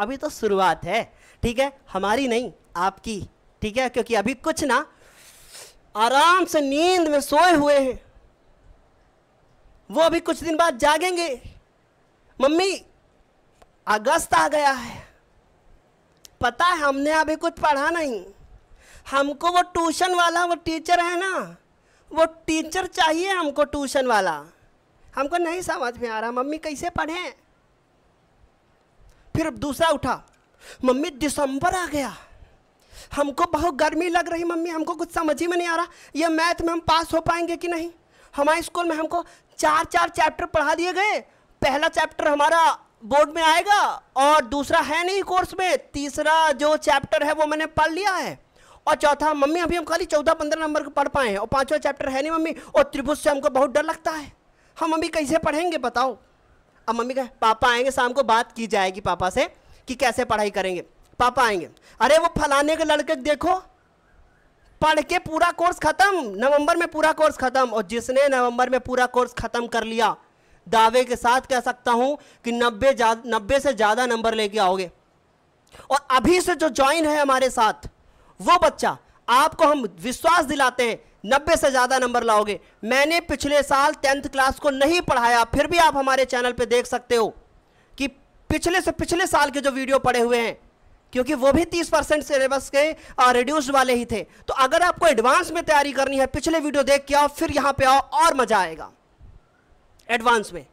अभी तो शुरुआत है, ठीक है? हमारी नहीं, आपकी, ठीक है? क्योंकि अभी कुछ ना, आराम से नींद में सोए हुए हैं। वो अभी कुछ दिन बाद जागेंगे। मम्मी, अगस्त आ गया है। पता है, हमने अभी कुछ पढ़ा नहीं। हमको वो ट्यूशन वाला, वो टीचर है ना, वो टीचर चाहिए हमको ट्यूशन वाला। हमको नहीं समझ में आ रहा, मम्मी कैसे पढ़ें? फिर दूसरा उठा, मम्मी, दिसंबर आ गया। हमको बहुत गर्मी लग रही, मम्मी, हमको कुछ समझ ही में नहीं आ रहा, ये मैथ में हम पास हो पाएँगे कि नहीं? हमारे स्कूल में हमको चार चार चैप्टर पढ़ा दिए गए। पहला चैप्टर हमारा बोर्ड में आएगा और दूसरा है नहीं कोर्स में, तीसरा जो चैप्टर है वो मैंने पढ़ लिया है। और चौथा, मम्मी, अभी हम खाली चौदह पंद्रह नंबर को पढ़ पाए हैं और पांचवा चैप्टर है नहीं, मम्मी, और त्रिभुज से हमको बहुत डर लगता है। हम मम्मी कैसे पढ़ेंगे, बताओ? अब मम्मी कहे, पापा आएँगे, शाम को बात की जाएगी पापा से कि कैसे पढ़ाई करेंगे। पापा आएँगे, अरे वो फलाने के लड़के देखो, पढ़ के पूरा कोर्स खत्म, नवंबर में पूरा कोर्स खत्म और जिसने नवंबर में पूरा कोर्स खत्म कर लिया, दावे के साथ कह सकता हूँ कि नब्बे नब्बे से ज़्यादा नंबर लेके आओगे। और अभी से जो ज्वाइन है हमारे साथ, वो बच्चा आपको हम विश्वास दिलाते हैं, नब्बे से ज़्यादा नंबर लाओगे। मैंने पिछले साल टेंथ क्लास को नहीं पढ़ाया, फिर भी आप हमारे चैनल पे देख सकते हो कि पिछले से पिछले साल के जो वीडियो पड़े हुए हैं, क्योंकि वो भी तीस परसेंट सिलेबस के रिड्यूस्ड वाले ही थे। तो अगर आपको एडवांस में तैयारी करनी है, पिछले वीडियो देख के आओ, फिर यहाँ पे आओ, और मज़ा आएगा। एडवांस में।